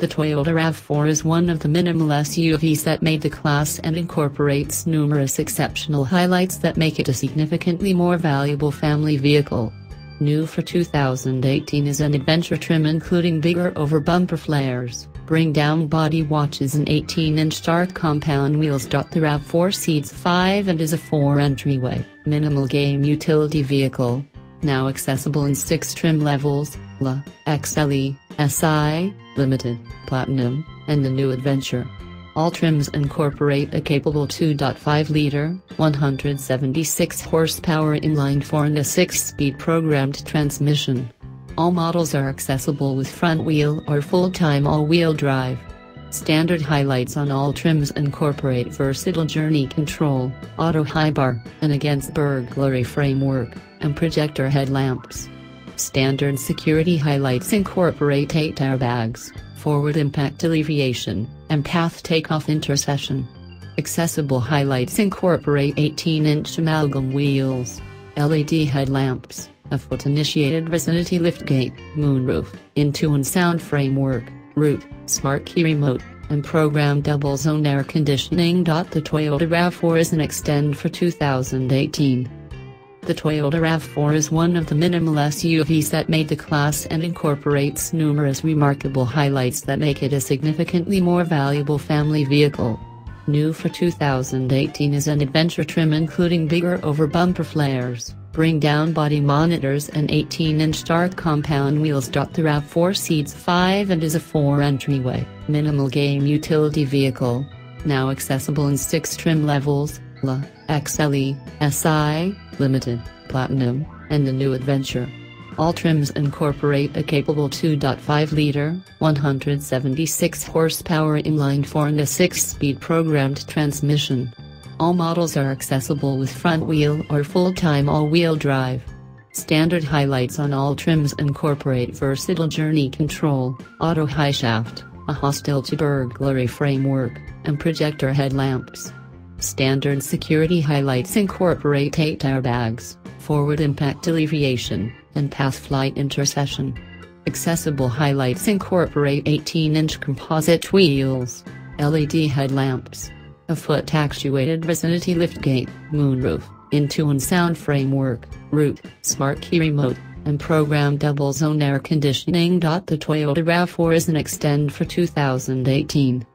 The Toyota RAV4 is one of the minimal SUVs that made the class and incorporates numerous exceptional highlights that make it a significantly more valuable family vehicle. New for 2018 is an adventure trim including bigger over-bumper flares, bring-down body watches and 18-inch dark compound wheels. The RAV4 seats 5 and is a 4-entryway, minimal game utility vehicle. Now accessible in 6 trim levels, LE, XLE, SE, Limited, Platinum, and the new Adventure. All trims incorporate a capable 2.5-liter, 176 horsepower inline-four and a 6-speed programmed transmission. All models are accessible with front-wheel or full-time all-wheel drive. Standard highlights on all trims incorporate versatile journey control, auto high bar, and against burglary framework, and projector headlamps. Standard security highlights incorporate 8 airbags, forward impact alleviation, and path takeoff intercession. Accessible highlights incorporate 18-inch amalgam wheels, LED headlamps, a foot-initiated vicinity liftgate, moonroof, Entune sound framework, route, smart key remote, and program double zone air conditioning. The Toyota RAV4 is an extend for 2018. The Toyota RAV4 is one of the minimal SUVs that made the class and incorporates numerous remarkable highlights that make it a significantly more valuable family vehicle. New for 2018 is an adventure trim including bigger over-bumper flares, bring-down body monitors and 18-inch dark compound wheels. The RAV4 seats 5 and is a 4-entryway, minimal game utility vehicle. Now accessible in 6 trim levels, LE, XLE, SE, Limited, Platinum, and the new Adventure. All trims incorporate a capable 2.5-liter, 176 horsepower inline-four and a 6-speed programmed transmission. All models are accessible with front-wheel or full-time all-wheel drive. Standard highlights on all trims incorporate versatile journey control, auto high shaft, a hostile to burglary framework, and projector headlamps. Standard security highlights incorporate 8 airbags, forward impact alleviation, and path flight intercession. Accessible highlights incorporate 18-inch composite wheels, LED headlamps, a foot-actuated vicinity liftgate, moonroof, Entune sound framework, route, smart key remote, and program double zone air conditioning. The Toyota RAV4 is an extend for 2018.